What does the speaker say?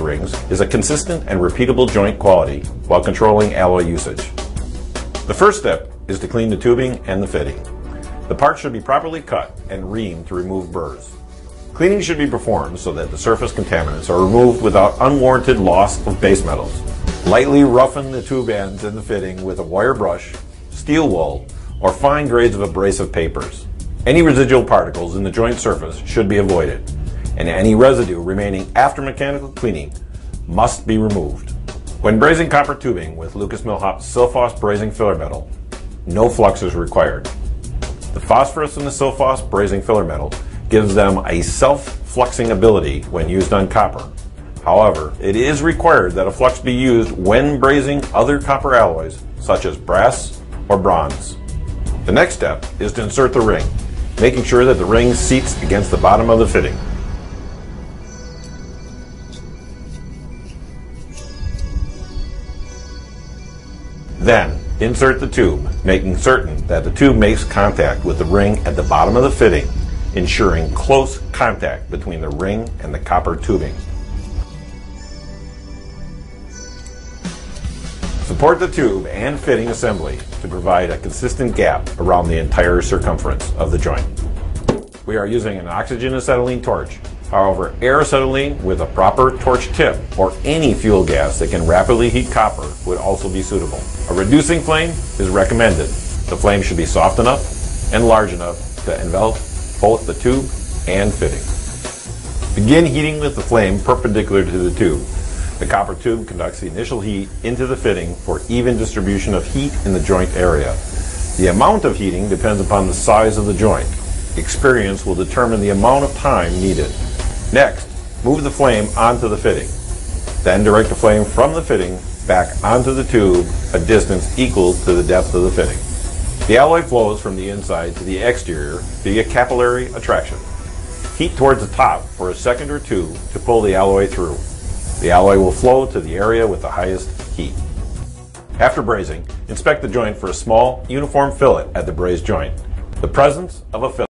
rings is a consistent and repeatable joint quality while controlling alloy usage. The first step is to clean the tubing and the fitting. The part should be properly cut and reamed to remove burrs. Cleaning should be performed so that the surface contaminants are removed without unwarranted loss of base metals. Lightly roughen the tube ends and the fitting with a wire brush, steel wool, or fine grades of abrasive papers. Any residual particles in the joint surface should be avoided, and any residue remaining after mechanical cleaning must be removed. When brazing copper tubing with Lucas Millhop Sil-Fos brazing filler metal, no flux is required. The phosphorus in the Sil-Fos brazing filler metal gives them a self-fluxing ability when used on copper. However, it is required that a flux be used when brazing other copper alloys such as brass or bronze. The next step is to insert the ring, making sure that the ring seats against the bottom of the fitting. Then, insert the tube, making certain that the tube makes contact with the ring at the bottom of the fitting, ensuring close contact between the ring and the copper tubing. Support the tube and fitting assembly to provide a consistent gap around the entire circumference of the joint. We are using an oxygen acetylene torch. However, air acetylene with a proper torch tip or any fuel gas that can rapidly heat copper would also be suitable. A reducing flame is recommended. The flame should be soft enough and large enough to envelop both the tube and fitting. Begin heating with the flame perpendicular to the tube. The copper tube conducts the initial heat into the fitting for even distribution of heat in the joint area. The amount of heating depends upon the size of the joint. Experience will determine the amount of time needed. Next, move the flame onto the fitting. Then direct the flame from the fitting back onto the tube a distance equal to the depth of the fitting. The alloy flows from the inside to the exterior via capillary attraction. Heat towards the top for a second or two to pull the alloy through. The alloy will flow to the area with the highest heat. After brazing, inspect the joint for a small, uniform fillet at the brazed joint. The presence of a fillet